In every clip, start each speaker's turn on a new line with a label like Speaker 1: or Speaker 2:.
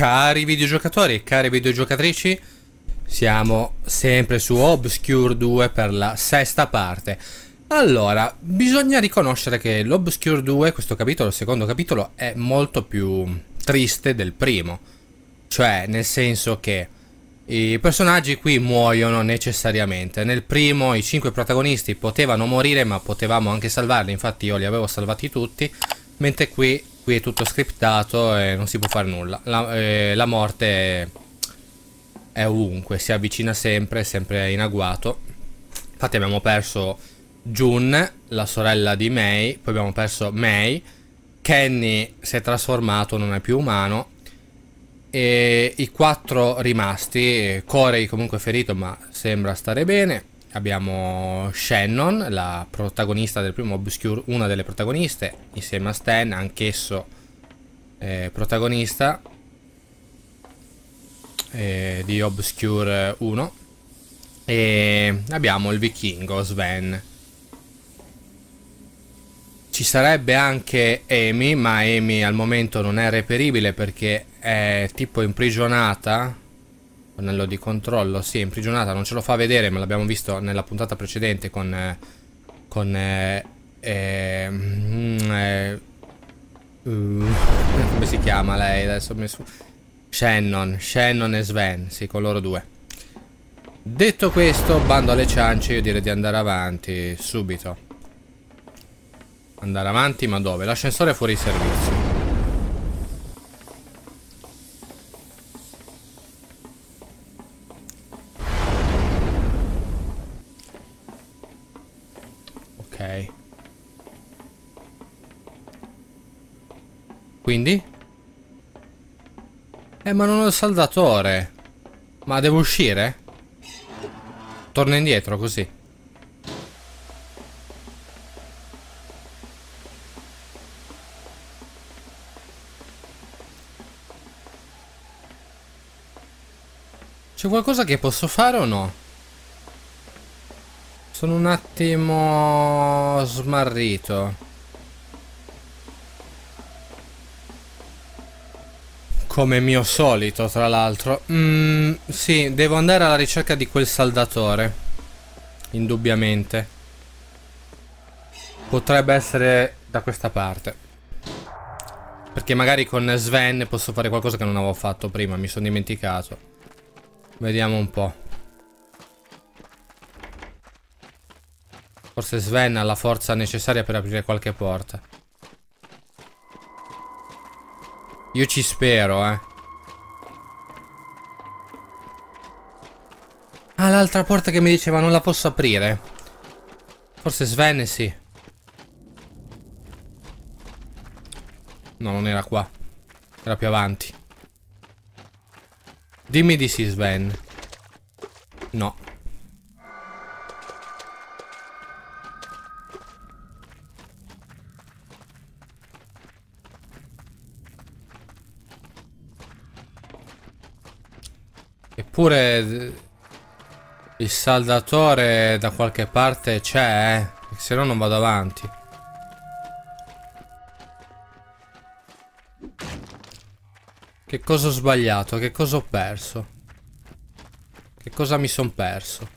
Speaker 1: Cari videogiocatori e cari videogiocatrici, siamo sempre su Obscure 2 per la sesta parte. Allora, bisogna riconoscere che l'Obscure 2, questo capitolo, il secondo capitolo, è molto più triste del primo. Cioè, nel senso che i personaggi qui muoiono necessariamente. Nel primo i cinque protagonisti potevano morire, ma potevamo anche salvarli, infatti io li avevo salvati tutti, mentre qui qui è tutto scriptato e non si può fare nulla. La, eh, la morte è, è, ovunque, si avvicina sempre, sempre in agguato. Infatti abbiamo perso June, la sorella di May, poi abbiamo perso May, Kenny si è trasformato, non è più umano, e i quattro rimasti, Corey comunque ferito ma sembra stare bene, abbiamo Shannon, la protagonista del primo Obscure, una delle protagoniste, insieme a Stan, anch'esso eh, protagonista eh, di Obscure 1. E abbiamo il vichingo Sven. Ci sarebbe anche Amy, ma Amy al momento non è reperibile perché è tipo imprigionata Pannello di controllo, sì, imprigionata, non ce lo fa vedere, ma l'abbiamo visto nella puntata precedente con... Eh, con... Eh, ehm, eh, uh, come si chiama lei? Adesso ho messo... Shannon, Shannon e Sven, sì, con loro due. Detto questo, bando alle ciance, io direi di andare avanti, subito. Andare avanti, ma dove? L'ascensore è fuori servizio. Quindi? Eh, ma non ho il saldatore. Ma devo uscire? Torno indietro così. C'è qualcosa che posso fare o no? Sono un attimo smarrito. Come mio solito, tra l'altro. Mm, sì, devo andare alla ricerca di quel saldatore. Indubbiamente. Potrebbe essere da questa parte. Perché magari con Sven posso fare qualcosa che non avevo fatto prima, mi sono dimenticato. Vediamo un po'. Forse Sven ha la forza necessaria per aprire qualche porta. Io ci spero, eh. Ah, l'altra porta che mi diceva non la posso aprire. Forse Sven sì. No, non era qua. Era più avanti. Dimmi di sì, Sven. No. Eppure il saldatore da qualche parte c'è, eh? Se no non vado avanti. Che cosa ho sbagliato? Che cosa ho perso? Che cosa mi son perso?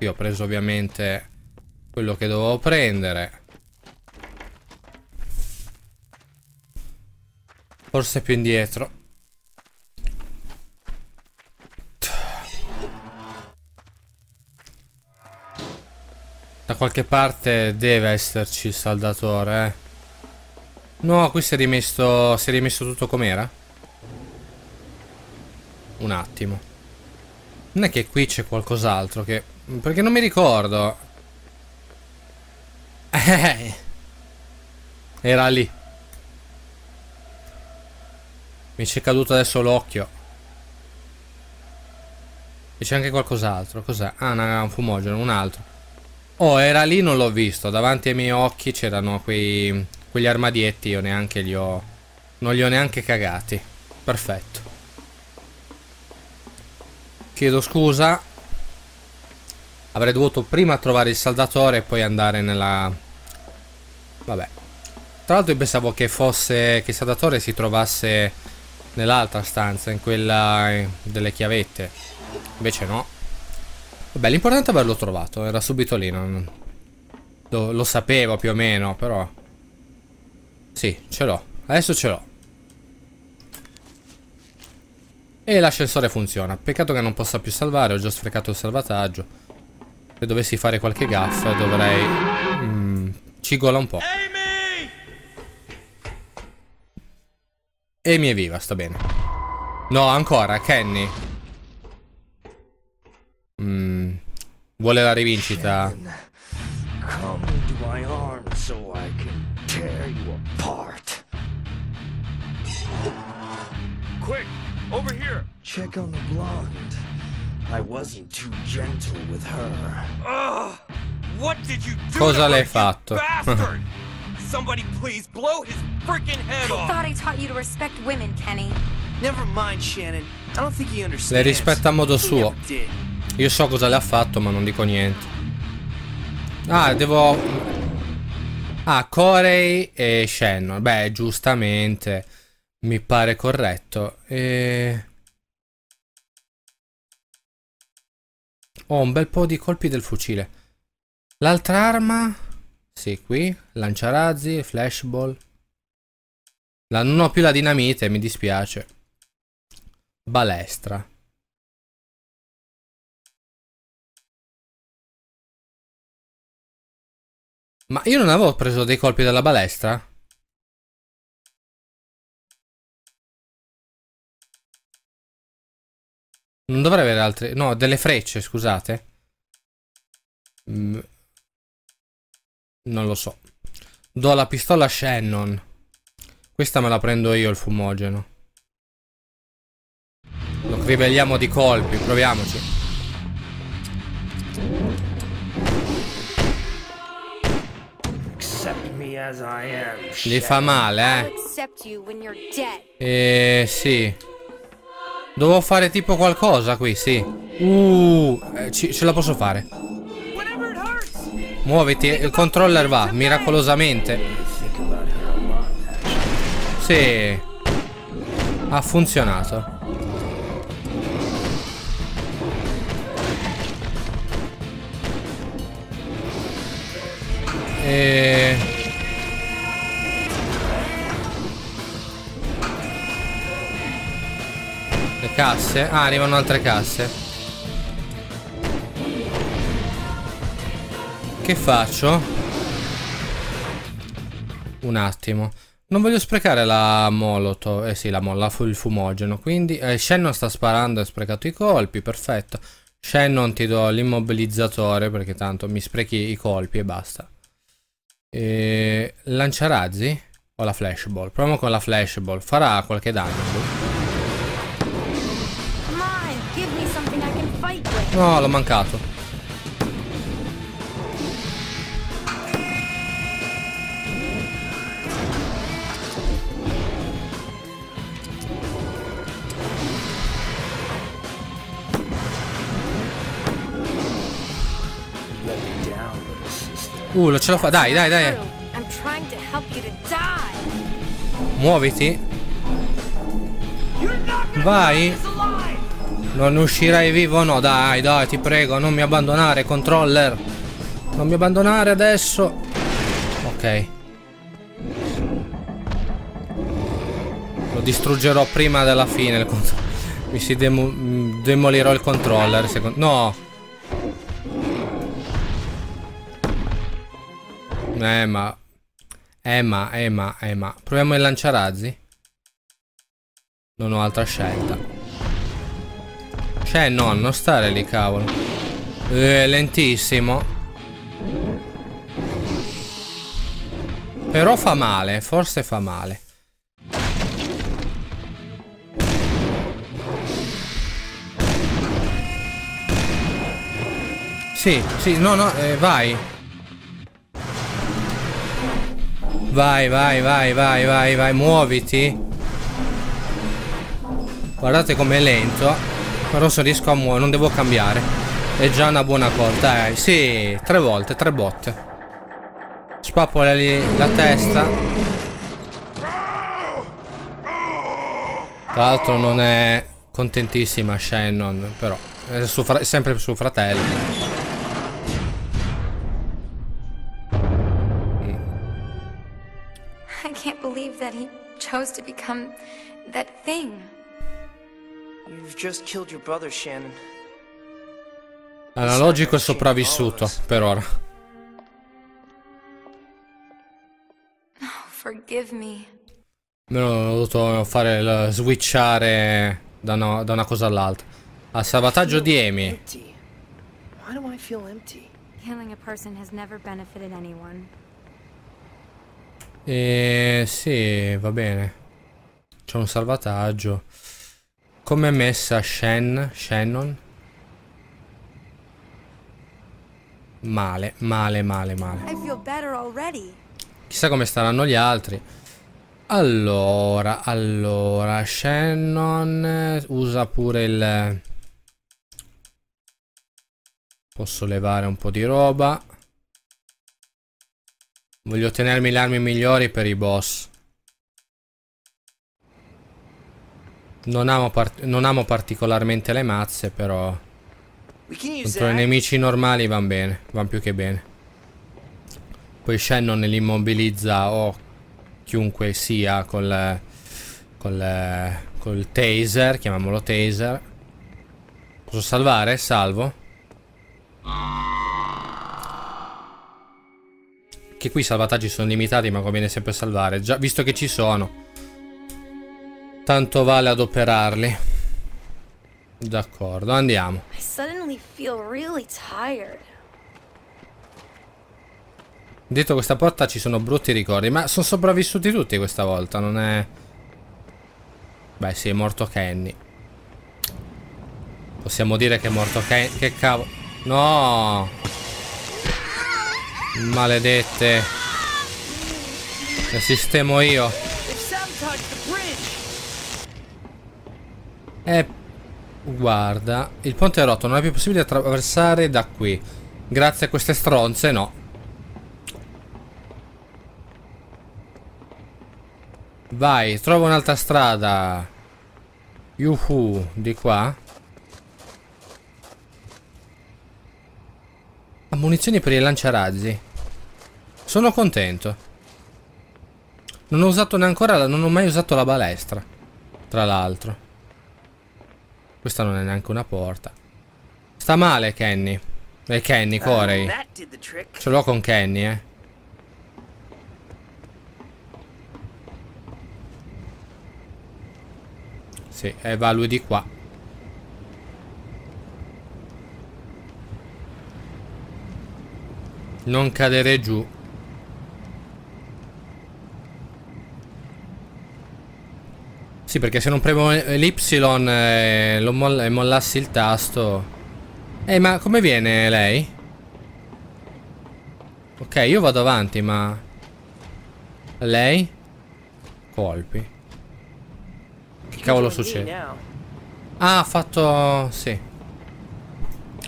Speaker 1: Io ho preso ovviamente quello che dovevo prendere. Forse più indietro. Da qualche parte deve esserci il saldatore, eh. No, qui si è rimesso, si è rimesso tutto com'era? Un attimo. Non è che qui c'è qualcos'altro che... Perché non mi ricordo. Eh. Era lì. Mi c'è caduto adesso l'occhio. E c'è anche qualcos'altro. Cos'è? Ah, no, un fumogeno, un altro. Oh, era lì, non l'ho visto. Davanti ai miei occhi c'erano quei, quegli armadietti. Io neanche li ho... Non li ho neanche cagati. Perfetto. Chiedo scusa. Avrei dovuto prima trovare il saldatore e poi andare nella... Vabbè. Tra l'altro io pensavo che fosse... che Sadatore si trovasse nell'altra stanza, in quella eh, delle chiavette. Invece no. Vabbè, l'importante è averlo trovato, era subito lì, non... lo, lo sapevo più o meno, però... Sì, ce l'ho. Adesso ce l'ho. E l'ascensore funziona. Peccato che non possa più salvare, ho già sprecato il salvataggio. Se dovessi fare qualche gaffa dovrei... Mm, cigola un po'. Amy è viva, sta bene. No, ancora, Kenny. Mm, vuole la rivincita. Come into my arms so I can tear you apart.
Speaker 2: Quick, over here. Check on the blonde. I wasn't too gentle with her. Ugh! What did you do?
Speaker 1: Cosa l'hai fatto?
Speaker 2: Somebody please blow his freaking head off.
Speaker 3: I thought I taught you to respect women, Kenny.
Speaker 2: Never mind, Shannon. I don't think he understands.
Speaker 1: Le rispetta a modo suo. Io so cosa le ha fatto, ma non dico niente. Ah, devo... Ah, Corey e Shannon. Beh, giustamente. Mi pare corretto. E... Ho un bel po' di colpi del fucile. L'altra arma? Sì, qui. Lanciarazzi, flashball. La, non ho più la dinamite, mi dispiace. Balestra. Ma io non avevo preso dei colpi dalla balestra? Non dovrei avere altre... No, delle frecce, scusate. Mm. Non lo so. Do la pistola a Shannon. Questa me la prendo io il fumogeno. Lo riveliamo di colpi, proviamoci. Gli fa male, eh. Eh, sì. Devo fare tipo qualcosa qui, sì. Uh, eh, ce la posso fare. Muoviti, il controller va, miracolosamente. Sì. Ha funzionato. E... Le casse? Ah, arrivano altre casse. Che faccio? Un attimo. Non voglio sprecare la molotov. Eh sì, la molla, il fumogeno. Quindi eh, Shannon sta sparando e ha sprecato i colpi. Perfetto. Shannon ti do l'immobilizzatore perché tanto mi sprechi i colpi e basta. E... Lanciarazzi? O la flashball? Proviamo con la flashball. Farà qualche danno. No, l'ho mancato. Uh, lo ce la fa. Dai, dai, dai. Muoviti. Vai. Non uscirai vivo? No, dai, dai, ti prego, non mi abbandonare, controller. Non mi abbandonare adesso. Ok. Lo distruggerò prima della fine. Il mi si demo demolirò il controller. No. Eh ma Eh ma, eh ma, eh ma. Proviamo il lanciarazzi Non ho altra scelta. Cioè no, non stare lì cavolo. Eh, Lentissimo. Però fa male Forse fa male. Sì, sì, no, no, eh, vai Vai, vai, vai, vai, vai, vai, muoviti. Guardate com'è lento. Però se riesco a muovere, non devo cambiare. È già una buona cosa, dai. Eh. Sì, tre volte, tre botte. Spappola lì la testa. Tra l'altro non è contentissima Shannon, però. È suo sempre suo fratello.
Speaker 3: Believe that he chose to become that thing.
Speaker 4: You've just killed your brother, Shannon.
Speaker 1: Analogico è sopravvissuto per ora.
Speaker 3: Oh, forgive me.
Speaker 1: Ho dovuto fare il switchare da, una- da una cosa all'altra. Al salvataggio di Amy.
Speaker 4: Why do I feel empty?
Speaker 3: Killing a person has never benefited anyone.
Speaker 1: E sì, va bene. C'è un salvataggio. Come è messa Shen? Shannon? Male, male, male, male.
Speaker 3: I feel better already.
Speaker 1: Chissà come staranno gli altri. Allora, allora, Shannon eh, usa pure il... Posso levare un po' di roba. Voglio tenermi le armi migliori per i boss. Non amo, non amo particolarmente le mazze, però contro i nemici normali van bene, van più che bene. Poi Shannon li immobilizza o chiunque sia col, col, col taser, chiamiamolo taser. Posso salvare? Salvo. Che qui i salvataggi sono limitati, ma conviene sempre salvare. Già, visto che ci sono. Tanto vale adoperarli. D'accordo, andiamo.
Speaker 3: I suddenly feel really tired.
Speaker 1: Dietro questa porta ci sono brutti ricordi, ma sono sopravvissuti tutti questa volta, non è... Beh, sì, è morto Kenny. Possiamo dire che è morto Kenny... Che cavolo... No! Maledette. Le sistemo io. Eh... Guarda, il ponte è rotto, non è più possibile attraversare da qui. Grazie a queste stronze, no. Vai, trova un'altra strada. Yuhu, di qua. Ah, munizioni per i lanciarazzi. Sono contento. Non ho usato neanche ancora, non ho mai usato la balestra. Tra l'altro. Questa non è neanche una porta. Sta male Kenny. E Kenny, Corey.
Speaker 4: Trick.
Speaker 1: Ce l'ho con Kenny, eh. Sì, e va lui di qua. Non cadere giù. Sì, perché se non premo l'Y e lo moll- e mollassi il tasto... Eh, ma come viene lei? Ok, io vado avanti, ma... Lei? Colpi. Che cavolo succede? Ah, ha fatto... Sì.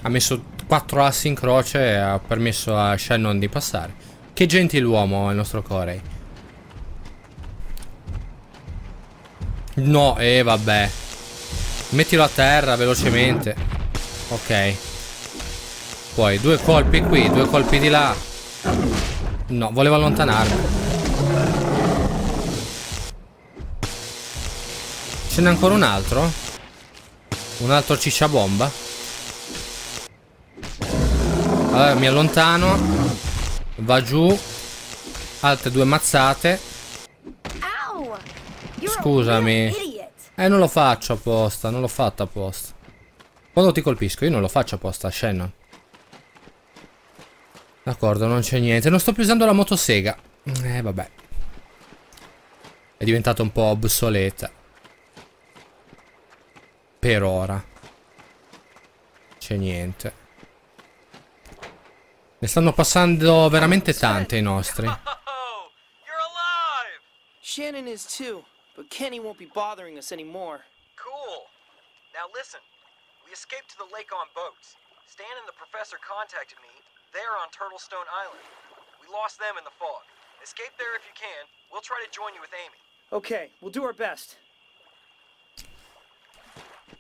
Speaker 1: Ha messo quattro assi in croce e ha permesso a Shannon di passare. Che gentiluomo il nostro Corey. No, eh vabbè. Mettilo a terra velocemente. Ok. Poi due colpi qui, due colpi di là. No, volevo allontanarmi. Ce n'è ancora un altro? Un altro ciccia bomba? Allora mi allontano. Va giù. Altre due mazzate. Scusami. Eh, non lo faccio apposta, non l'ho fatto apposta. Quando ti colpisco, io non lo faccio apposta, Shannon. D'accordo, non c'è niente. Non sto più usando la motosega. Eh, vabbè. È diventata un po' obsoleta. Per ora. C'è niente. Ne stanno passando veramente tante i nostri.
Speaker 2: Oh!
Speaker 4: Shannon is too, but Kenny won't be bothering us anymore.
Speaker 5: Cool. Now listen, we escaped to the lake on boats. Stan and the professor contacted me. They're on Turtlestone Island. We lost them in the fog. Escape there if you can. We'll try to join you with Amy.
Speaker 4: Okay, we'll do our best.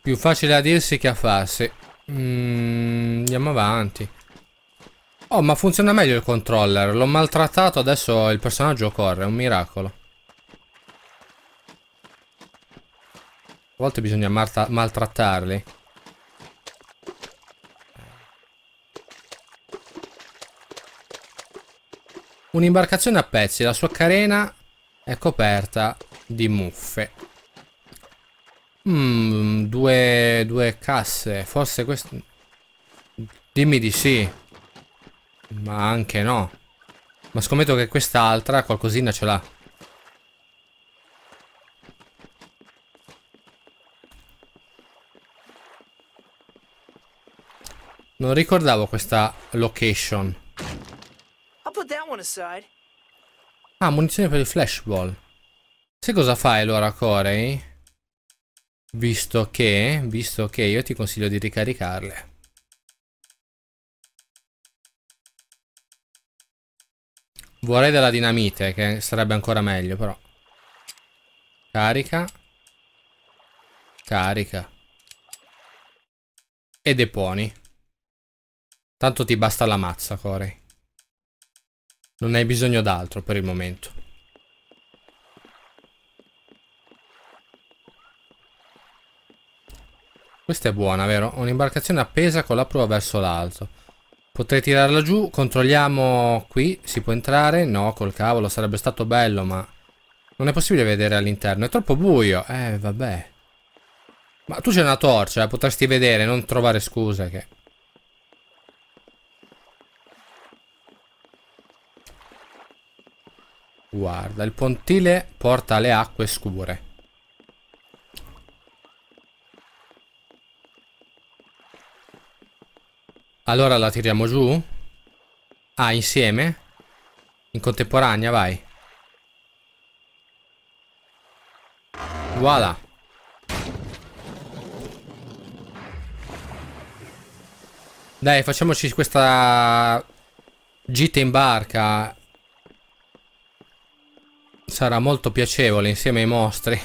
Speaker 1: Più facile a dirsi che a farsi. Mm, andiamo avanti. Oh, ma funziona meglio il controller. L'ho maltrattato, adesso il personaggio corre. È un miracolo. A volte bisogna maltrattarli. Un'imbarcazione a pezzi. La sua carena è coperta di muffe. Mmm, due, due casse. Forse questo... Dimmi di sì. Ma anche no. Ma scommetto che quest'altra qualcosina ce l'ha. Non ricordavo questa location. Ah, munizioni per il flashball. Sai cosa fai allora, Corey? Visto che, visto che io ti consiglio di ricaricarle. Vorrei della dinamite, che sarebbe ancora meglio, però. Carica. Carica. E deponi. Tanto ti basta la mazza, Corey. Non hai bisogno d'altro per il momento. Questa è buona, vero? Un'imbarcazione appesa con la prua verso l'alto. Potrei tirarla giù, controlliamo qui, si può entrare? No, col cavolo, sarebbe stato bello, ma non è possibile vedere all'interno, è troppo buio. Eh, vabbè. Ma tu c'è una torcia, eh, potresti vedere, non trovare scuse che... Guarda, il pontile porta alle acque scure. Allora la tiriamo giù? Ah, insieme? In contemporanea, vai. Voilà. Dai, facciamoci questa gita in barca. Sarà molto piacevole insieme ai mostri.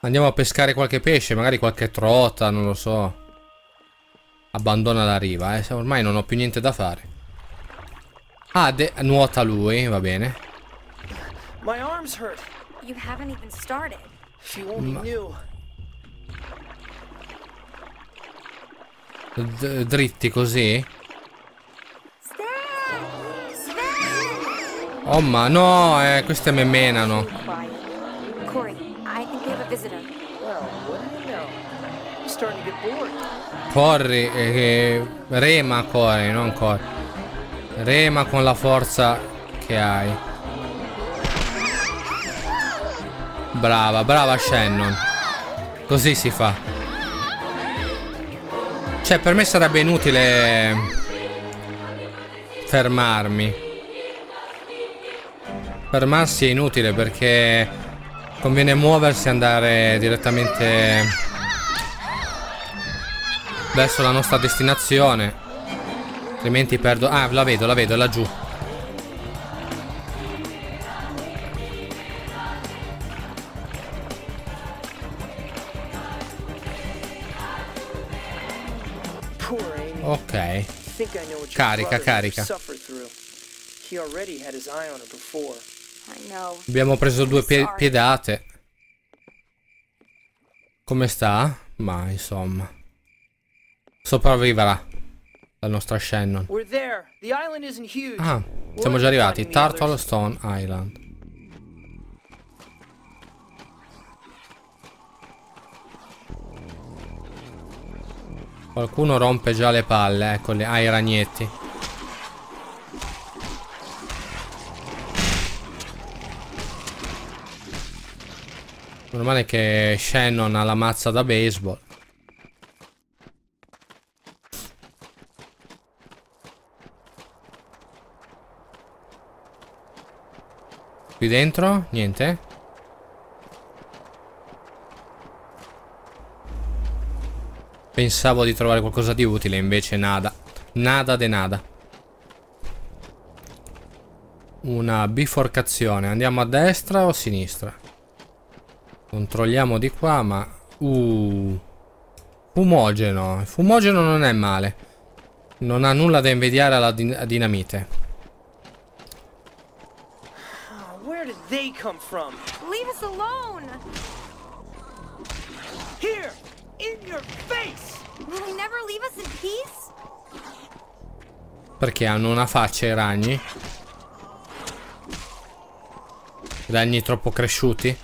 Speaker 1: Andiamo a pescare qualche pesce, magari qualche trota, non lo so. Abbandona la riva, eh. Ormai non ho più niente da fare. Ah, nuota lui, va bene. My arms hurt. You haven't even started. If you only knew. D dritti così? Oh ma no, eh, queste me menano. Corri, eh, rema corri, non corri. Rema con la forza che hai. Brava, brava Shannon. Così si fa. Cioè, per me sarebbe inutile fermarmi. Fermarsi è inutile perché conviene muoversi e andare direttamente verso la nostra destinazione. Altrimenti perdo... Ah, la vedo, la vedo, è laggiù. Ok. Carica, carica. Abbiamo preso due pie piedate. Come sta? Ma insomma. Sopravviverà la nostra Shannon. Ah, siamo già arrivati. Turtle Stone Island. Qualcuno rompe già le palle, eccoli, ai ah, ragnetti. Normale che Shannon ha la mazza da baseball. Qui dentro? Niente? Pensavo di trovare qualcosa di utile, invece nada. Nada de nada. Una biforcazione. Andiamo a destra o a sinistra? Controlliamo di qua, ma... Uh... Fumogeno. Fumogeno non è male. Non ha nulla da invidiare alla din dinamite.
Speaker 4: Where did they come from?
Speaker 3: Leave us alone!
Speaker 4: Here! In your face!
Speaker 3: Will they never leave us in peace?
Speaker 1: Perché hanno una faccia i ragni? Ragni troppo cresciuti?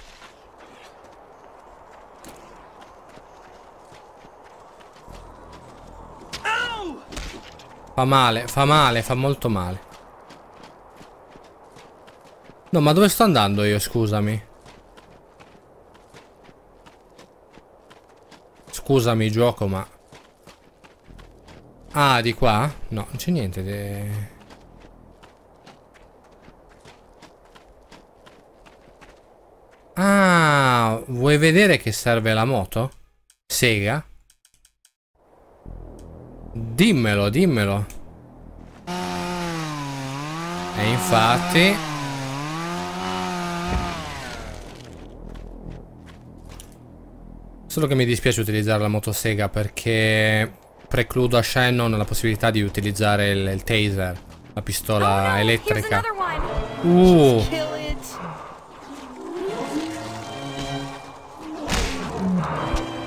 Speaker 1: Fa male, fa male, fa molto male. No, ma dove sto andando io, scusami? Scusami, gioco, ma... Ah, di qua? No, non c'è niente di... Ah, vuoi vedere che serve la moto? Sega? Dimmelo, dimmelo. E infatti... Solo che mi dispiace utilizzare la motosega perché precludo a Shannon la possibilità di utilizzare il, il taser, la pistola
Speaker 3: oh, no,
Speaker 1: elettrica. Uh,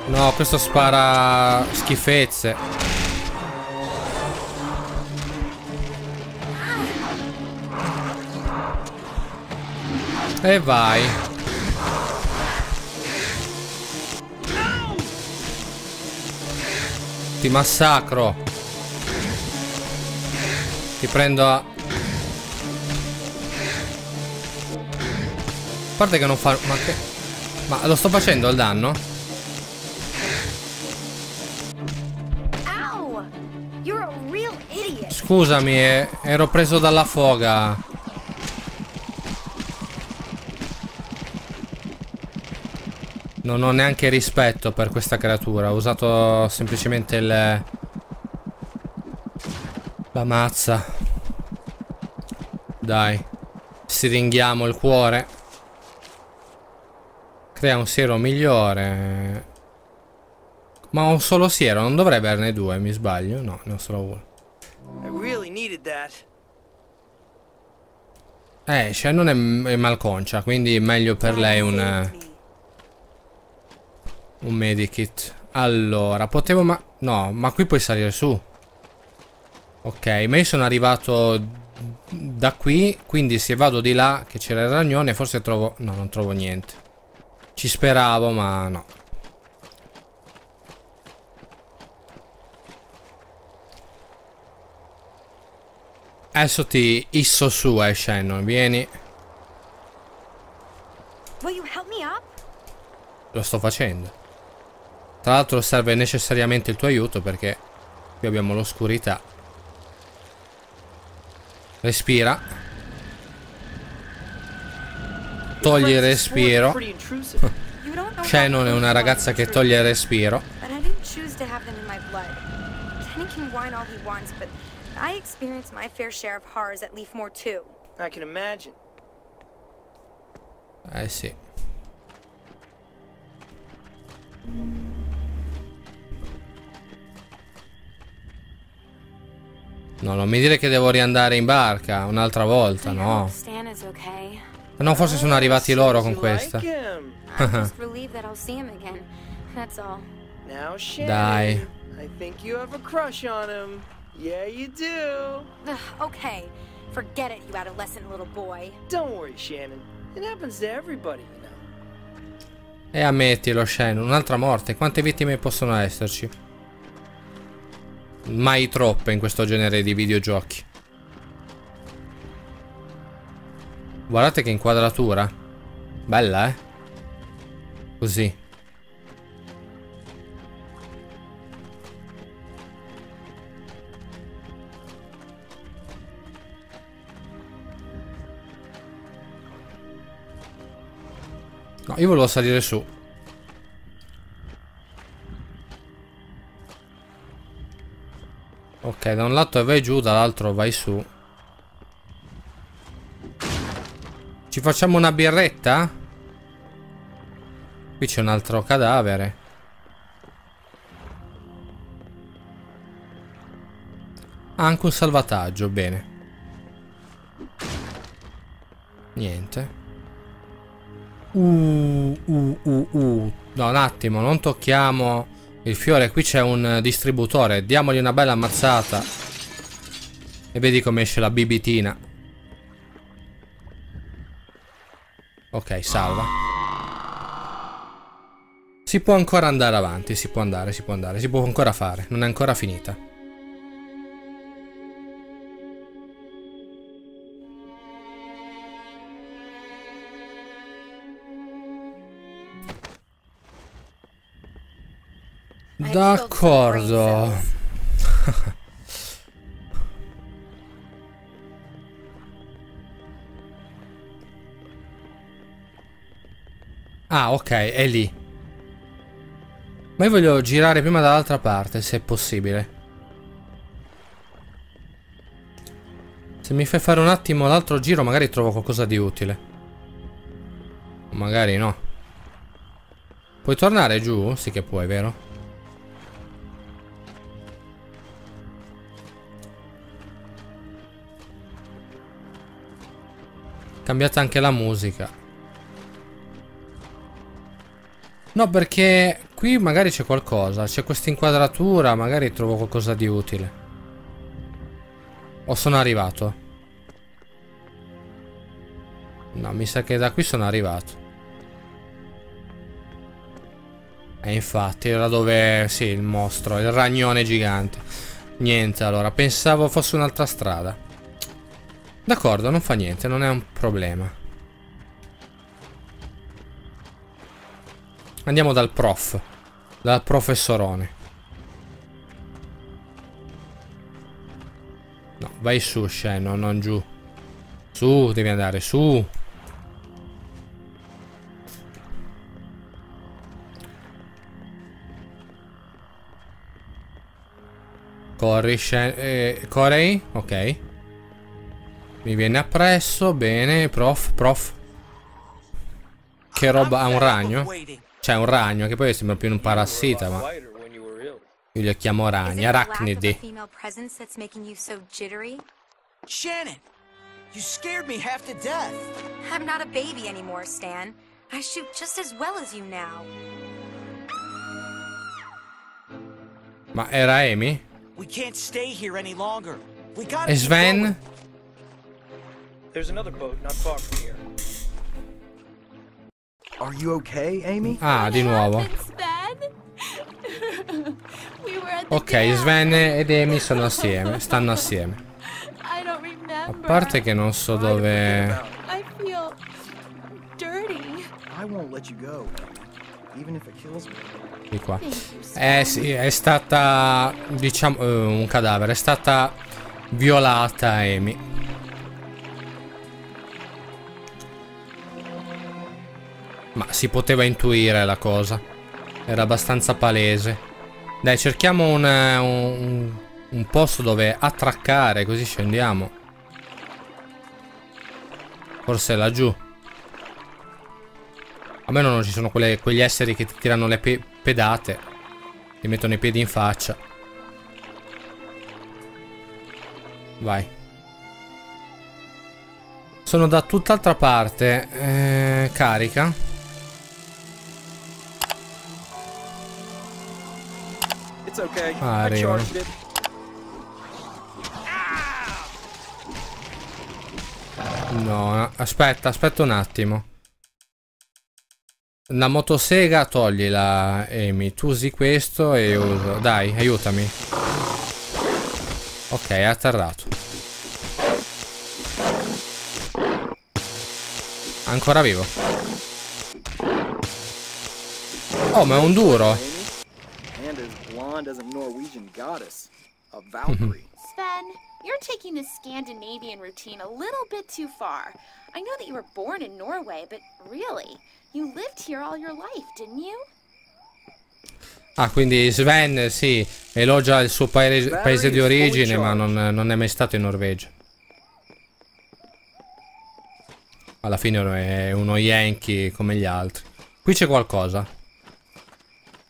Speaker 1: no, questo spara schifezze. E vai. Ti massacro. Ti prendo a... A parte che non fa... Ma che... Ma lo sto facendo il danno? Scusami, eh, ero preso dalla foga. Non ho neanche rispetto per questa creatura. Ho usato semplicemente il... La mazza. Dai. Siringhiamo il cuore. Crea un siero migliore. Ma ho un solo siero, non dovrei averne due, mi sbaglio? No, ne ho solo uno. Eh, Shannon è, è malconcia, quindi meglio per lei un, un medikit. Allora, potevo ma... No, ma qui puoi salire su. Ok, ma io sono arrivato da qui, quindi se vado di là, che c'era il ragnone, forse trovo... No, non trovo niente. Ci speravo, ma no. Adesso ti isso su, eh, Shannon, vieni. Lo sto facendo. Tra l'altro serve necessariamente il tuo aiuto perché qui abbiamo l'oscurità. Respira. Togli il respiro.
Speaker 3: Know
Speaker 1: Shannon è una ragazza che toglie il respiro.
Speaker 3: Kenny can whine all he wants, but I experienced my fair share of horrors at Leafmore too.
Speaker 4: I can imagine.
Speaker 1: Eh sì. No, non mi dire che devo riandare in barca un'altra volta, no. No, forse sono arrivati loro con questa. Dai.
Speaker 4: I think you have a crush on him. Yeah, you do.
Speaker 3: Okay, forget it, you adolescent little boy.
Speaker 4: Don't worry, Shannon. It happens to everybody, you know.
Speaker 1: E ammettilo, Shannon, un'altra morte. Quante vittime possono esserci? Mai troppe in questo genere di videogiochi. Guardate che inquadratura. Bella, eh? Così. No, io volevo salire su. Ok, da un lato vai giù, dall'altro vai su. Ci facciamo una birretta? Qui c'è un altro cadavere. Anche un salvataggio, bene. Niente. Uh, uh, uh, uh. No, un attimo, non tocchiamo il fiore. Qui c'è un distributore. Diamogli una bella ammazzata. E vedi come esce la bibitina. Ok, salva. Si può ancora andare avanti, si può andare, si può andare, si può ancora fare. Non è ancora finita. D'accordo. ah, ok, è lì. Ma io voglio girare prima dall'altra parte, se è possibile. Se mi fai fare un attimo l'altro giro, magari trovo qualcosa di utile. Magari no. Puoi tornare giù? Sì che puoi, vero? Cambiata anche la musica. No, perché qui magari c'è qualcosa. C'è questa inquadratura, magari trovo qualcosa di utile. O sono arrivato? No, mi sa che da qui sono arrivato. E infatti era dove... Sì, il mostro, il ragnone gigante. Niente, allora, pensavo fosse un'altra strada. D'accordo, non fa niente, non è un problema. Andiamo dal prof. Dal professorone. No, vai su, Shannon, non giù. Su, devi andare, su. Corri, Shan eh, Corey? Ok. Mi viene appresso, bene, prof, prof. Che roba, ha un ragno? C'è un ragno, che poi sembra più un parassita, ma... Io li chiamo ragni, arachnidi.
Speaker 6: Shannon, you scared me half to death.
Speaker 3: I'm not a baby anymore, Stan. I shoot just as well as you now.
Speaker 1: Ma era Amy?
Speaker 6: We can't stay here any longer. We gotta
Speaker 1: E Sven?
Speaker 4: There's another boat not far from here.
Speaker 5: Are you okay, Amy?
Speaker 1: Ah, di nuovo. Ok, Sven ed Amy sono assieme, stanno assieme. A parte che non so dove...
Speaker 7: I feel dirty.
Speaker 5: I won't let you go, even if it kills me.
Speaker 1: Di qua. Eh sì, è stata... Diciamo... eh, un cadavere. È stata violata Amy. Ma si poteva intuire la cosa. Era abbastanza palese. Dai, cerchiamo un, un, un posto dove attraccare, così scendiamo. Forse laggiù. Almeno non ci sono quelle- quegli esseri che ti tirano le pe- pedate. Ti mettono i piedi in faccia. Vai. Sono da tutt'altra parte. Eh, carica.
Speaker 4: It's okay.
Speaker 1: Ah,
Speaker 4: I charged it.
Speaker 1: No, aspetta, aspetta un attimo. La motosega toglila, Amy. Tu usi questo e uso. Dai, aiutami. Ok, è atterrato. Ancora vivo. Oh, ma è un duro.
Speaker 5: Amy? And as blonde as a Norwegian goddess, a Valkyrie.
Speaker 7: Sven, you're taking the Scandinavian routine a little bit too far. I know that you were born in Norway, but really, you lived here all your life, didn't you?
Speaker 1: Ah, quindi Sven, sì, elogia il suo paese, paese di origine, ma non, non è mai stato in Norvegia. Alla fine è uno Yankee come gli altri. Qui c'è qualcosa.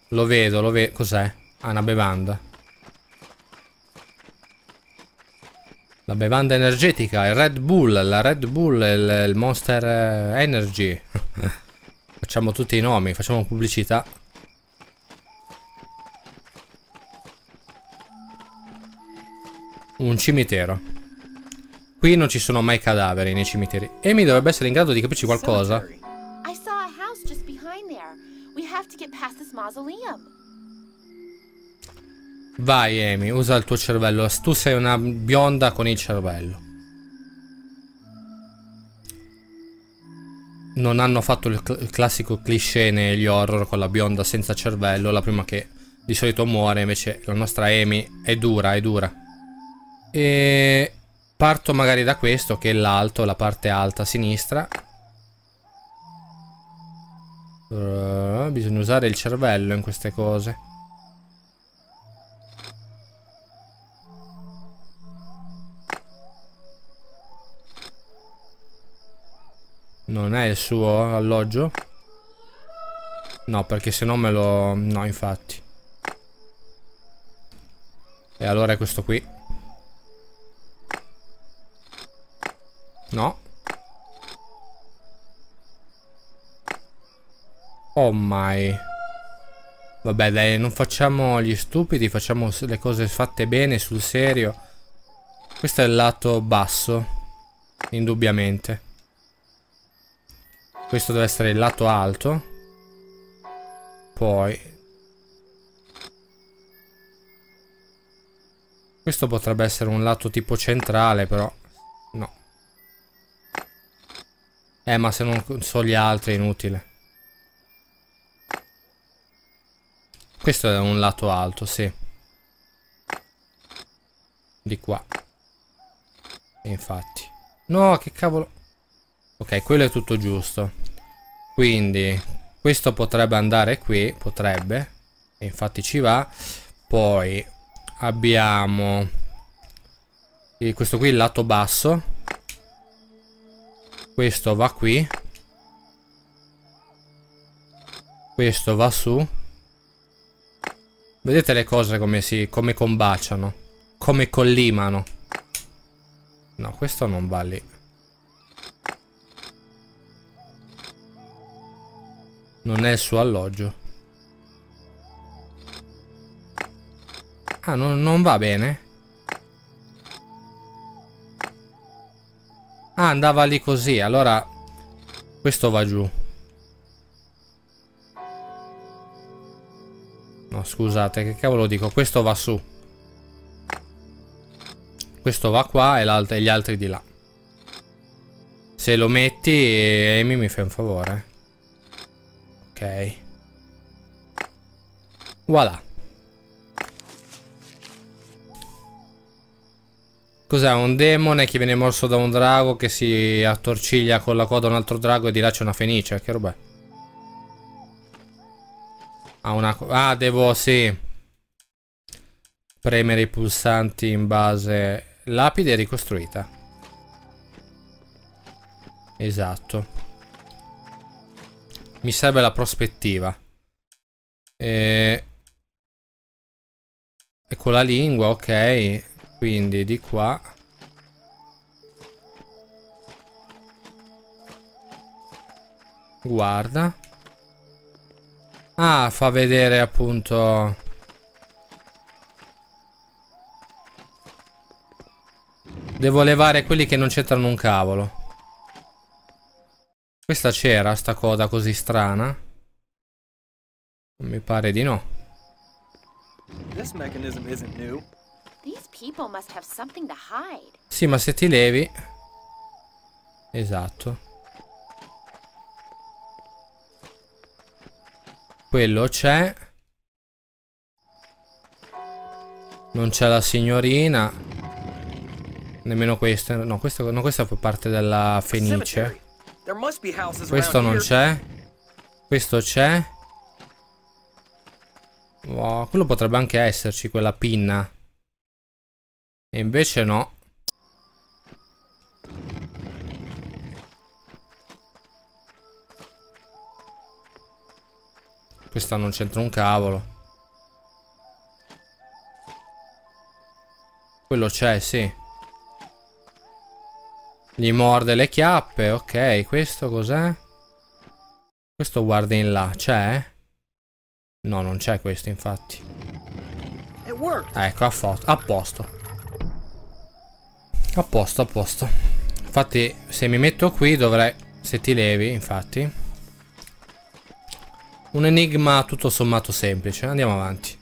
Speaker 1: Lo vedo, lo vedo. Cos'è? Ah, una bevanda. La bevanda energetica, il Red Bull, la Red Bull, il, il Monster eh, Energy. facciamo tutti i nomi, facciamo pubblicità. Un cimitero. Qui non ci sono mai cadaveri nei cimiteri. Amy dovrebbe essere in grado di capirci qualcosa.
Speaker 7: I saw a house just behind there. We have to get past this mausoleum.
Speaker 1: Vai Amy, usa il tuo cervello. Tu sei una bionda con il cervello. Non hanno fatto il, cl il classico cliché negli horror con la bionda senza cervello, la prima che di solito muore, invece la nostra Amy è dura, è dura. E parto magari da questo che è l'alto, la parte alta a sinistra. Uh, bisogna usare il cervello in queste cose. Non è il suo alloggio? No, perché se no me lo... No, infatti. E allora è questo qui. No. Oh my. Vabbè dai, non facciamo gli stupidi, facciamo le cose fatte bene, sul serio. Questo è il lato basso. Indubbiamente. Questo deve essere il lato alto. Poi... Questo potrebbe essere un lato tipo centrale, però... No. Eh, ma se non so gli altri è inutile. Questo è un lato alto, sì. Di qua. E infatti. No, che cavolo... Ok, quello è tutto giusto. Quindi, questo potrebbe andare qui, potrebbe. E infatti ci va. Poi abbiamo questo qui il lato basso. Questo va qui. Questo va su. Vedete le cose come si come combaciano, come collimano. No, questo non va lì. Non è il suo alloggio. Ah, non, non va bene? Ah, andava lì così. Allora, questo va giù. No, scusate, che cavolo dico? Questo va su. Questo va qua e, e gli altri di là. Se lo metti, Amy mi fai un favore. Ok. Voilà. Cos'è? Un demone che viene morso da un drago che si attorciglia con la coda un altro drago e di là c'è una fenice. Che roba Ah, una... Ah, devo, sì. Premere i pulsanti in base... Lapide ricostruita. Esatto. Mi serve la prospettiva. E... e con la lingua, ok. Quindi di qua. Guarda. Ah, fa vedere appunto... Devo levare quelli che non c'entrano un cavolo. Questa c'era, sta coda così strana? Mi pare di no. Sì, ma se ti levi... Esatto. Quello c'è. Non c'è la signorina. Nemmeno questo. No, questo, no, questa fa parte della Fenice. Questo non c'è. Questo c'è. Wow, quello potrebbe anche esserci, quella pinna. E invece no. Questa non c'entra un cavolo. Quello c'è, sì. Gli morde le chiappe, ok. Questo cos'è? Questo guarda in là, c'è? No, non c'è questo, infatti. Ecco, a, a posto. A posto, a posto. Infatti, se mi metto qui dovrei... Se ti levi, infatti. Un enigma tutto sommato semplice. Andiamo avanti.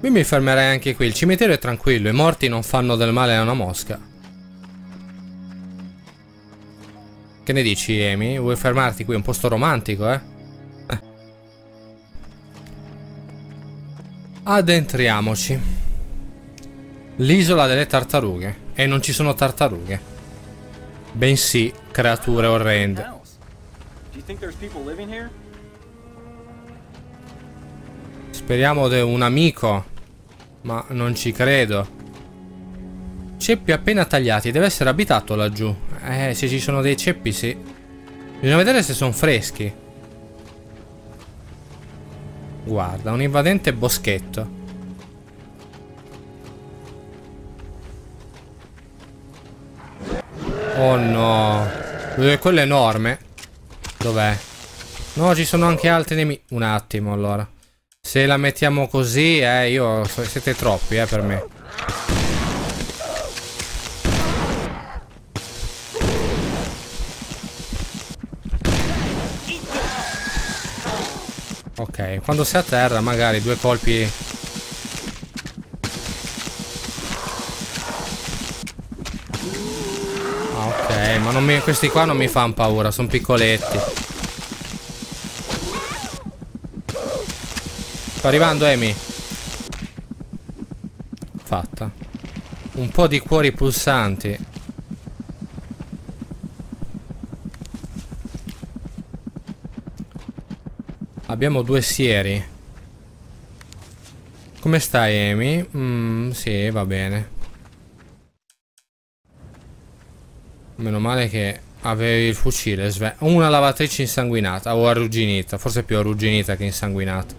Speaker 1: Qui mi fermerei anche qui. Il cimitero è tranquillo. I morti non fanno del male a una mosca. Che ne dici, Amy? Vuoi fermarti qui? È un posto romantico, eh? eh. Addentriamoci. L'isola delle tartarughe. E non ci sono tartarughe. Bensì creature orrende. Speriamo di un amico. Ma non ci credo. Ceppi appena tagliati. Deve essere abitato laggiù. Eh, se ci sono dei ceppi, sì. Bisogna vedere se sono freschi. Guarda, un invadente boschetto. Oh no. Quello è enorme. Dov'è? No, ci sono anche altri nemici. Un attimo, allora. Se la mettiamo così, eh, io... Siete troppi, eh, per me. Ok, quando sei a terra magari due colpi ma mi, questi qua non mi fanno paura, sono piccoletti. Sto arrivando, Amy. Fatta. Un po' di cuori pulsanti. Abbiamo due sieri. Come stai, Amy? Mm, sì, va bene. Meno male che avevi il fucile, Sven. Una lavatrice insanguinata o arrugginita. Forse più arrugginita che insanguinata.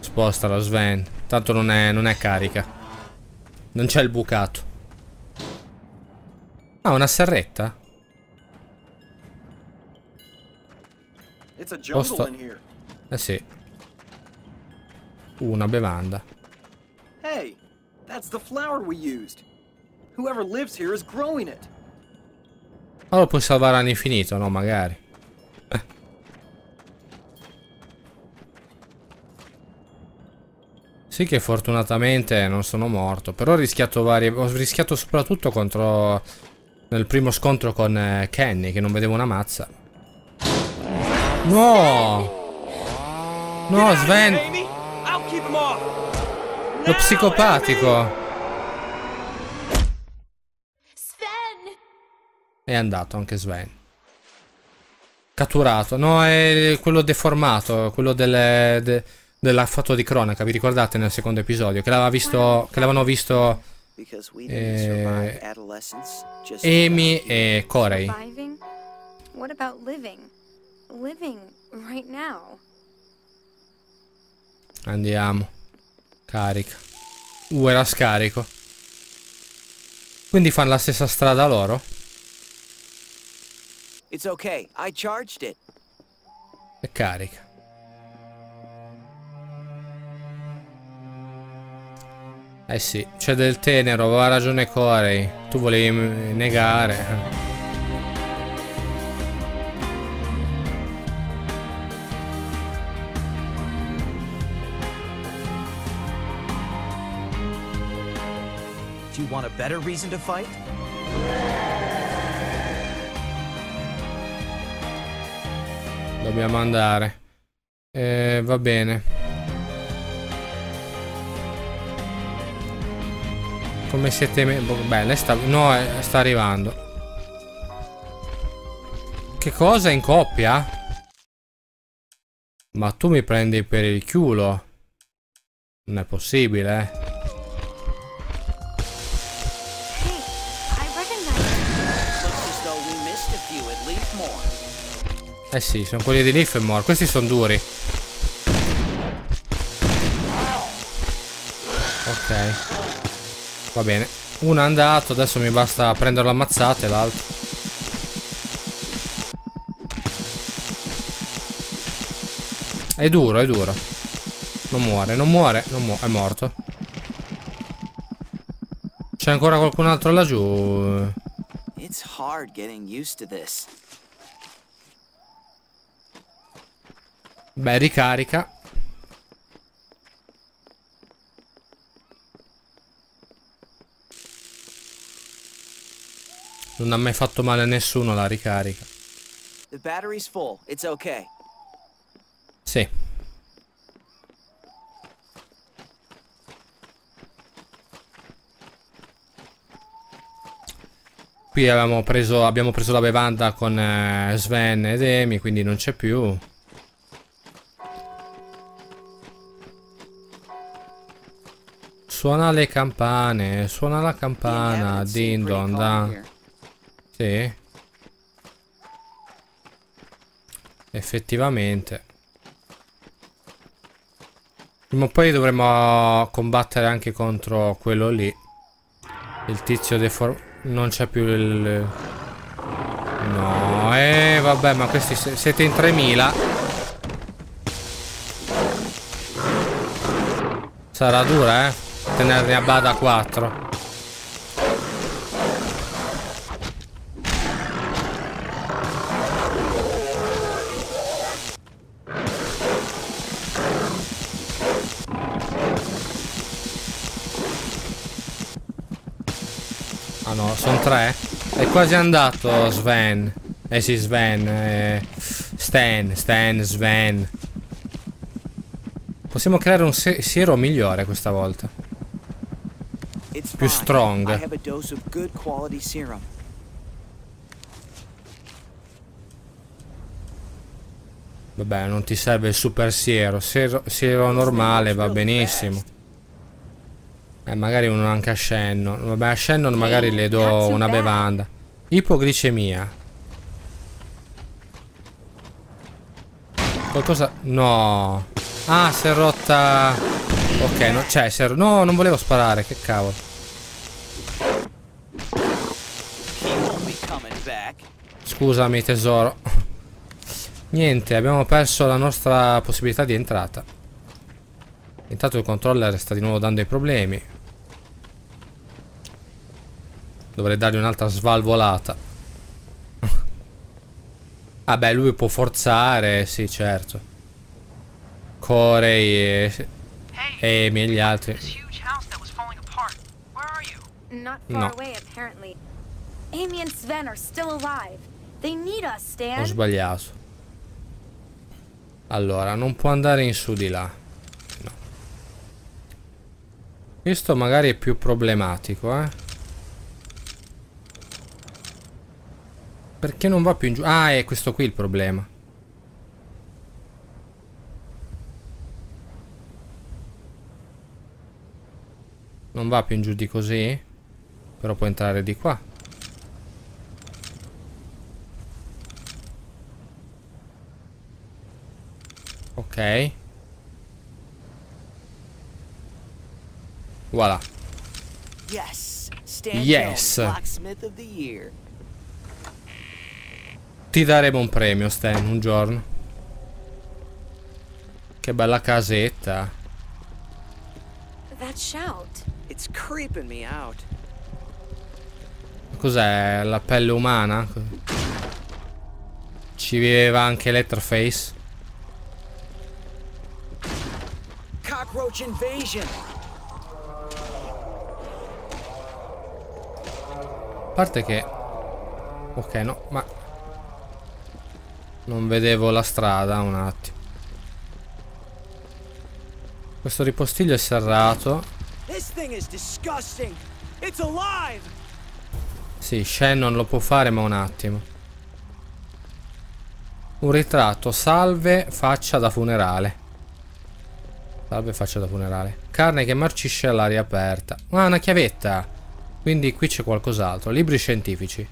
Speaker 1: Spostala, Sven. Tanto non è, non è carica. Non c'è il bucato. Ah, una serretta? Posto... Eh sì. Una bevanda.
Speaker 5: Hey, that's the flower we used. Whoever lives here is growing it.
Speaker 1: Lo puoi salvare all'infinito, no? Magari. Eh. Sì che fortunatamente non sono morto. Però ho rischiato varie... Ho rischiato soprattutto contro... Nel primo scontro con eh, Kenny, che non vedevo una mazza. No! No, Sven! Lo psicopatico! È andato anche Sven. Catturato. No, è quello deformato. Quello delle, de, della foto di cronaca. Vi ricordate nel secondo episodio? Che l'aveva visto. Che l'avevano visto. Eh, Amy e Corey. What about living? Living right now. Andiamo. Carica. Uh, era scarico. Quindi fanno la stessa strada loro?
Speaker 6: It's okay. I charged it.
Speaker 1: E carica. Eh sì, c'è del tenero, aveva ragione Corey. Tu volevi negare.
Speaker 6: Want a better reason to fight?
Speaker 1: Dobbiamo andare. Eh, va bene. Come siete... Boh, beh, lei sta... No, eh, sta arrivando. Che cosa in coppia? Ma tu mi prendi per il culo. Non è possibile, eh. Eh sì, sono quelli di Leaf e More. Questi sono duri. Ok. Va bene. Uno è andato, adesso mi basta prenderlo ammazzate l'altro. È duro, è duro. Non muore, non muore, non muore, è morto. C'è ancora qualcun altro laggiù?
Speaker 6: It's hard getting used to this.
Speaker 1: Beh, ricarica. Non ha mai fatto male a nessuno la ricarica.
Speaker 6: The battery's full. It's okay.
Speaker 1: Sì. Qui abbiamo preso, abbiamo preso la bevanda con eh, Sven ed Emi, quindi non c'è più. Suona le campane, suona la campana, din don dan. Sì. Effettivamente. Prima o poi dovremmo combattere anche contro quello lì. Il tizio deformato. Non c'è più il... No, eh, vabbè, ma questi siete in 3000. Sarà dura, eh? Tenerne a bada 4. Ah no, sono tre? È quasi andato Sven. Eh sì, Sven. Eh, Stan, Stan, Sven. Possiamo creare un siero migliore questa volta.
Speaker 6: It's
Speaker 1: Più
Speaker 6: fine.
Speaker 1: strong.
Speaker 6: I have a dose of good quality serum.
Speaker 1: Vabbè, non ti serve il super siero. Siero, siero normale va benissimo. Eh, magari uno anche a Shannon. Vabbè, a Shannon magari le do una bevanda. Ipoglicemia. Qualcosa... No. Ah, si è rotta... Ok, no, cioè, si è... No, non volevo sparare, che cavolo. Scusami, tesoro. Niente, abbiamo perso la nostra possibilità di entrata. Intanto il controller sta di nuovo dando i problemi. Dovrei dargli un'altra svalvolata. Vabbè, lui può forzare, sì, certo. Corey e... e e gli altri. No.
Speaker 3: Amy and Sven are still alive.
Speaker 1: Ho sbagliato. Allora, non può andare in su di là. No. Questo magari è più problematico, eh. Perché non va più in giù? Ah, è questo qui il problema. Non va più in giù di così? Però può entrare di qua. Ok. Voilà.
Speaker 6: Yes. Stan
Speaker 1: Yes.
Speaker 6: Jones, Blacksmith of the Year.
Speaker 1: Ti daremo un premio, Stan, un giorno. Che bella casetta.
Speaker 3: That shout.
Speaker 6: It's creeping me out.
Speaker 1: Cos'è? La pelle umana? Ci viveva anche Letterface.
Speaker 6: Cockroach invasion.
Speaker 1: A parte che... Ok, no, ma... Non vedevo la strada, un attimo. Questo ripostiglio è serrato. Sì, Shannon lo può fare, ma un attimo. Un ritratto, salve, faccia da funerale. Salve faccia da funerale. Carne che marcisce all'aria aperta. Ah, una chiavetta. Quindi qui c'è qualcos'altro. Libri scientifici.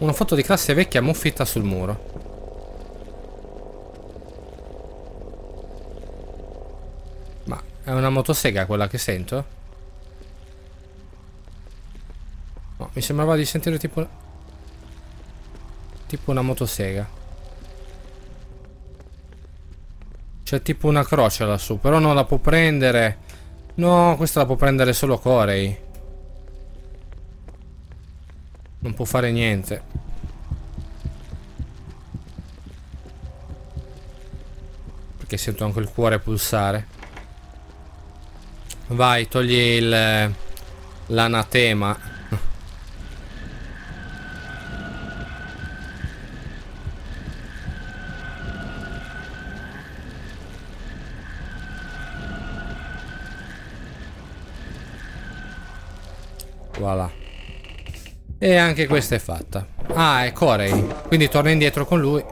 Speaker 1: Una foto di classe vecchia muffitta sul muro. Ma è una motosega quella che sento? No, mi sembrava di sentire tipo... Tipo una motosega. C'è tipo una croce lassù, però non la può prendere. No, questa la può prendere solo Corey. Non può fare niente. Perché sento anche il cuore pulsare. Vai, togli il... L'anatema. Voilà. E anche questa è fatta. Ah, è Corey. Quindi torna indietro con lui.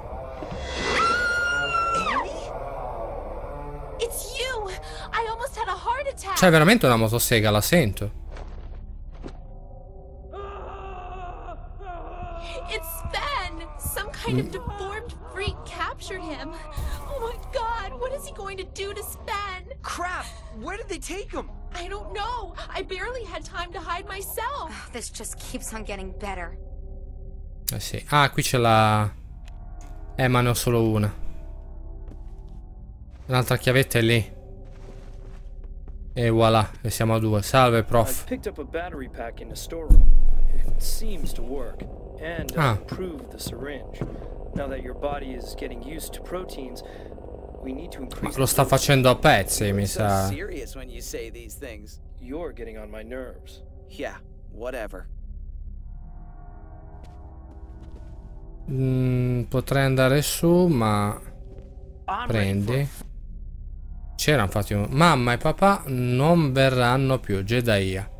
Speaker 1: C'è veramente una motosega, la sento. Eh sì. Ah, qui c'è la... Eh, ma ne ho solo una. Un'altra chiavetta è lì. E voilà, e siamo a due. Salve, prof. Ah.
Speaker 4: improved the syringe. Now that your body is getting used to proteins, we need to
Speaker 1: Ma lo sta facendo a pezzi, mi sa.
Speaker 6: serious when you say these things.
Speaker 4: You're getting on my nerves.
Speaker 6: Yeah, whatever.
Speaker 1: Mm, potrei andare su, ma... Prendi. C'era infatti un... Mamma e papà non verranno più. Jedaia.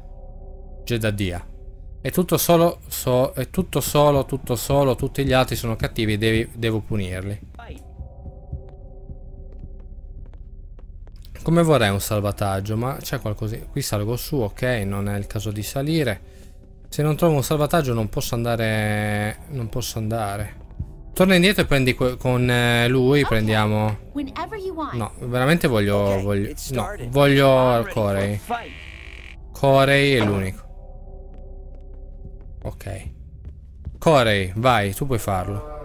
Speaker 1: Jedadia. È tutto solo... So, è tutto solo, tutto solo. Tutti gli altri sono cattivi. Devi, devo punirli. Come vorrei un salvataggio, ma c'è qualcosa... Qui salgo su, ok, non è il caso di salire. Se non trovo un salvataggio non posso andare... Non posso andare. Torna indietro e prendi con eh, lui, prendiamo... No, veramente voglio... Voglio no, voglio Corey. Corey è l'unico. Ok. Corey, vai, tu puoi farlo.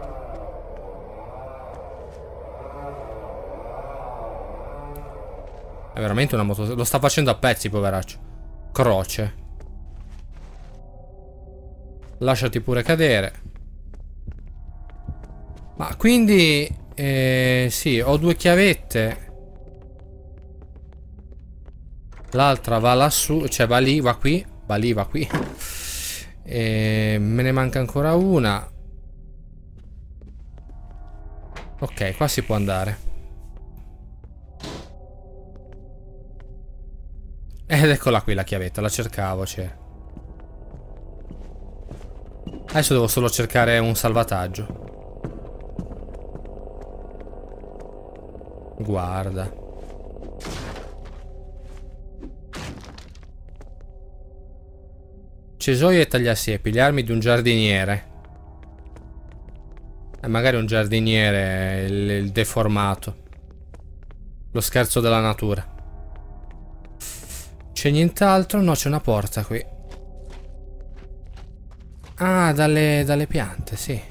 Speaker 1: È veramente una moto... Lo sta facendo a pezzi, poveraccio. Croce. Lasciati pure cadere. Ma quindi... Eh, sì, ho due chiavette. L'altra va lassù, cioè va lì, va qui, va lì, va qui. E me ne manca ancora una. Ok, qua si può andare. Ed eccola qui la chiavetta, la cercavo, c'era. Adesso devo solo cercare un salvataggio. Guarda. Cesoio e tagliasiepi, le armi di un giardiniere. E magari un giardiniere, il, il deformato. Lo scherzo della natura. C'è nient'altro? No, c'è una porta qui. Ah, dalle, dalle piante, sì.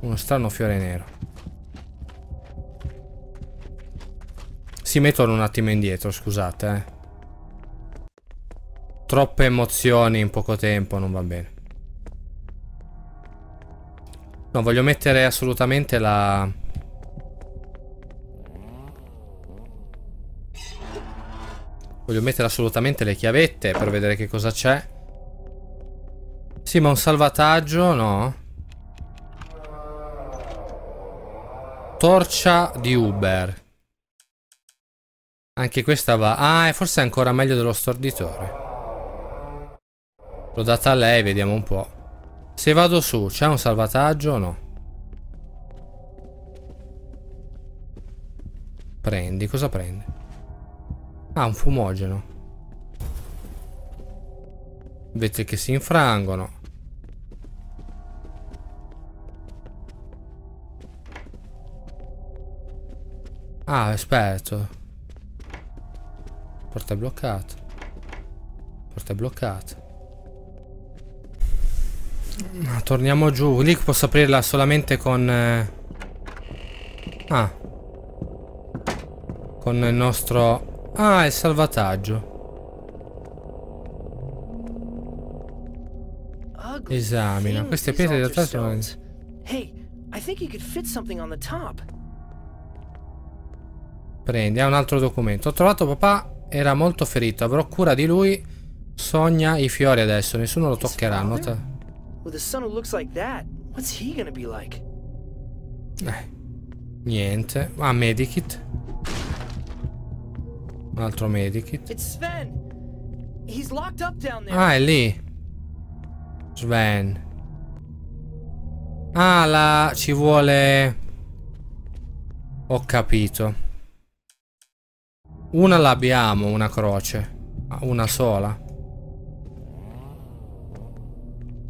Speaker 1: Uno strano fiore nero. Si mettono un attimo indietro, scusate, eh. Troppe emozioni in poco tempo, non va bene. No, voglio mettere assolutamente la... Voglio mettere assolutamente le chiavette per vedere che cosa c'è. Sì, ma un salvataggio, no? Torcia di Uber. Anche questa va... Ah, e forse è ancora meglio dello storditore. L'ho data a lei, vediamo un po'. Se vado su, c'è un salvataggio o no? Prendi, cosa prende? Ah, un fumogeno. Vedete che si infrangono. Ah, aspetta. Porta bloccata. Porta bloccata. Ma torniamo giù. Lì posso aprirla solamente con... Eh... Ah. Con il nostro... Ah, il salvataggio. Esamina. Queste pietre in realtà sono...
Speaker 4: Hey, I think you could fit something on the top.
Speaker 1: Prendi, ha un altro documento. Ho trovato papà, era molto ferito. Avrò cura di lui. Sogna i fiori adesso, nessuno lo toccherà. Nota.
Speaker 4: With a son who looks like that, what's he gonna be like?
Speaker 1: Eh, niente. Ah, medikit. Un altro medikit. Ah, è lì. Sven. Ah, la... ci vuole... Ho capito. Una l'abbiamo, una croce. Ah, una sola.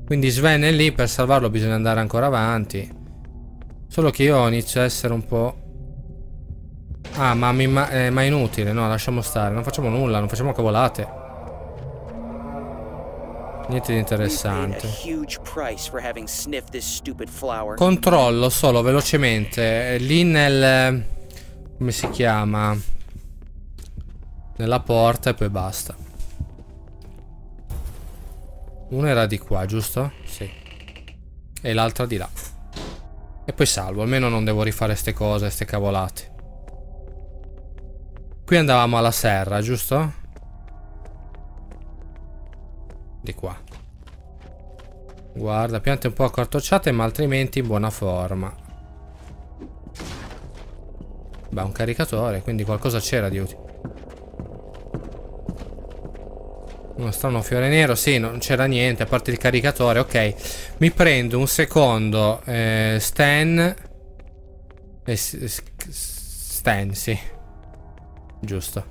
Speaker 1: Quindi Sven è lì, per salvarlo bisogna andare ancora avanti. Solo che io inizio a essere un po'... Ah, ma, mi, ma, eh, ma inutile, no, lasciamo stare. Non facciamo nulla, non facciamo cavolate. Niente di interessante. Controllo solo velocemente. Lì nel... Come si chiama? Nella porta e poi basta. Una era di qua, giusto? Sì. E l'altra di là. E poi salvo, almeno non devo rifare ste cose, ste cavolate. Qui andavamo alla serra, giusto? Di qua. Guarda, piante un po' accortocciate ma altrimenti in buona forma. Beh, un caricatore, quindi qualcosa c'era di utile. Uno strano fiore nero, sì, non c'era niente a parte il caricatore, ok. Mi prendo un secondo eh, Stan. Eh, Stan, sì. Giusto.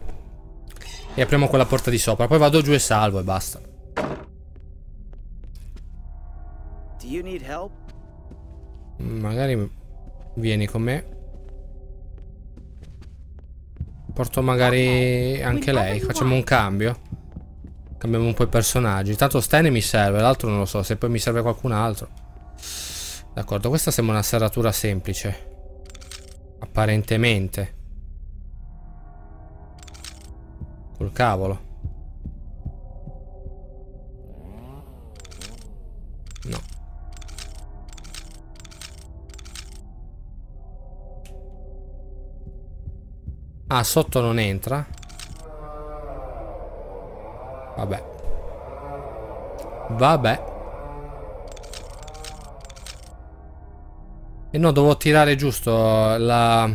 Speaker 1: E apriamo quella porta di sopra. Poi vado giù e salvo e basta. Magari vieni con me. Porto magari anche lei. Facciamo un cambio. Cambiamo un po' i personaggi. Tanto Stan mi serve, l'altro non lo so. Se poi mi serve qualcun altro. D'accordo, questa sembra una serratura semplice. Apparentemente. Col cavolo. Ah, sotto non entra? Vabbè. Vabbè. E no, devo tirare giusto la...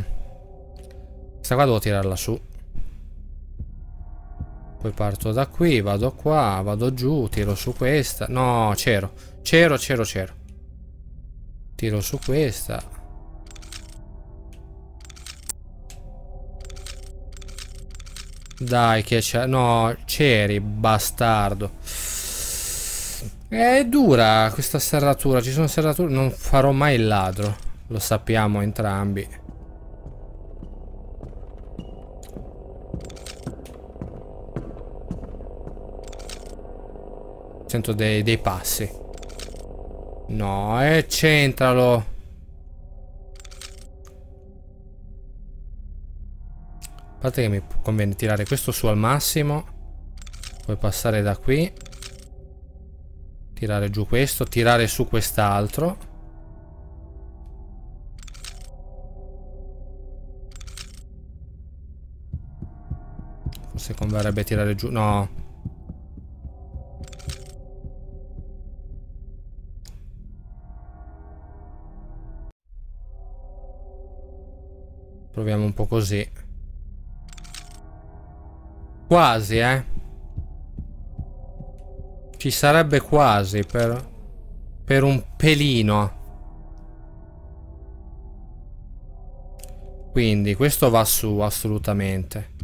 Speaker 1: Questa qua devo tirarla su. Poi parto da qui, vado qua, vado giù, tiro su questa. No, c'ero. C'ero, c'ero, c'ero. Tiro su questa. Dai che c'è... No, c'eri, bastardo. È dura questa serratura. Ci sono serrature... Non farò mai il ladro. Lo sappiamo entrambi. Sento dei, dei passi. No, e eh, centralo. Parte che mi conviene tirare questo su al massimo. Poi passare da qui. Tirare giù questo tirare su quest'altro. Forse converrebbe tirare giù no. Proviamo un po' così Quasi, eh. Ci sarebbe quasi per... Per un pelino. Quindi questo va su assolutamente.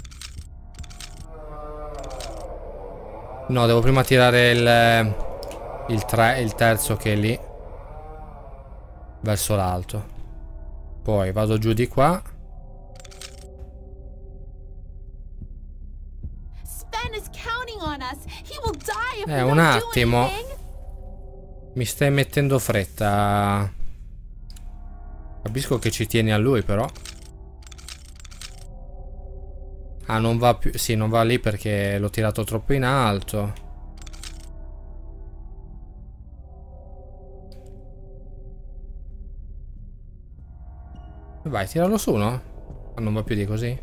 Speaker 1: No, devo prima tirare il... Il, tre, il terzo che è lì. Verso l'alto. Poi vado giù di qua. Eh, un attimo. Mi stai mettendo fretta. Capisco che ci tieni a lui, però. Ah, non va più... Sì, non va lì perché l'ho tirato troppo in alto. Vai, tiralo su, no? Non va più di così.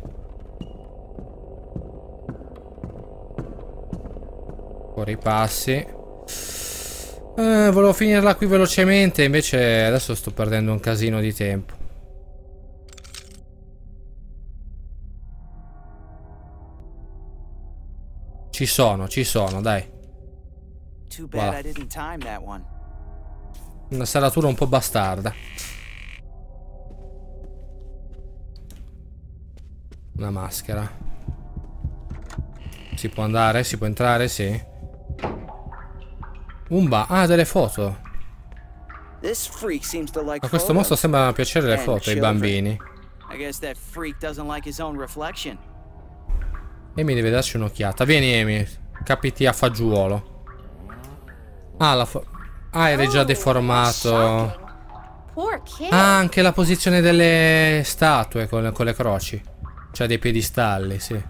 Speaker 1: Fuori passi. Eh, volevo finirla qui velocemente, invece adesso sto perdendo un casino di tempo. Ci sono, ci sono, dai. Voilà. Una serratura un po' bastarda. Una maschera. Si può andare? Si può entrare? Sì. Un ba... Ah, delle foto. A questo mostro sembra piacere le foto ai bambini. Amy deve darci un'occhiata. Vieni Amy, capiti a fagiolo. Ah, la ah, eri già deformato. Ah, anche la posizione delle statue con, con le croci. Cioè dei piedistalli, sì.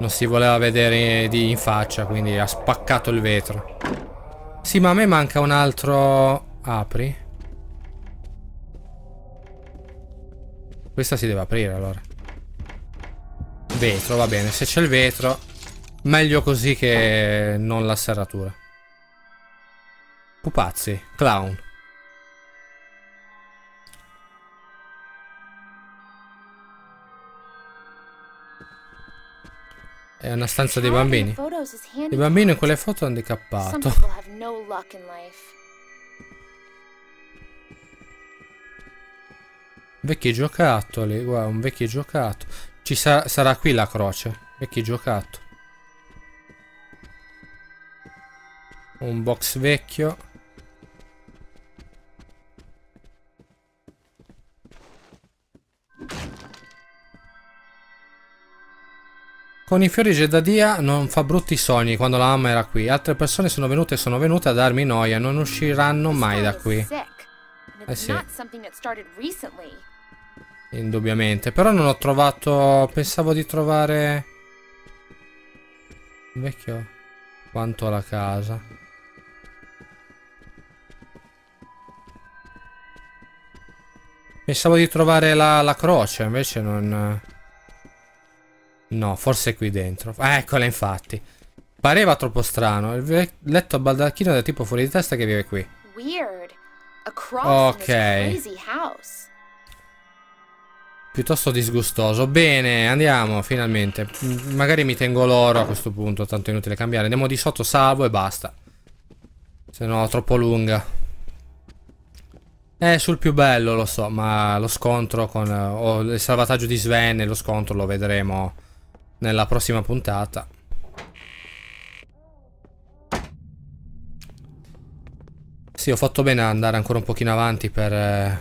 Speaker 1: Non si voleva vedere in faccia, quindi ha spaccato il vetro. Sì, ma a me manca un altro... Apri. Questa si deve aprire allora. Vetro, va bene. Se c'è il vetro, meglio così che non la serratura. Pupazzi, clown. È una stanza dei bambini. Il bambino in quelle foto è handicappato. Vecchi giocattoli, guarda, un vecchio giocattolo. Ci sa sarà qui la croce. Vecchi giocattoli. Un box vecchio. Con i fiori Gedadia non fa brutti sogni quando la mamma era qui. Altre persone sono venute e sono venute a darmi noia. Non usciranno mai da qui. Eh sì. Indubbiamente. Però non ho trovato... Pensavo di trovare... Vecchio... Quanto alla casa. Pensavo di trovare la, la croce, invece non... No, forse è qui dentro. Ah, eccola infatti. Pareva troppo strano. Il letto a baldacchino da tipo fuori di testa che vive qui. Ok. Piuttosto disgustoso. Bene, andiamo, finalmente. Magari mi tengo l'oro a questo punto, tanto è inutile cambiare. Andiamo di sotto, salvo e basta. Se no, troppo lunga. È sul più bello, lo so, ma lo scontro con... o il salvataggio di Sven e lo scontro lo vedremo nella prossima puntata. Sì, ho fatto bene ad andare ancora un pochino avanti per, eh,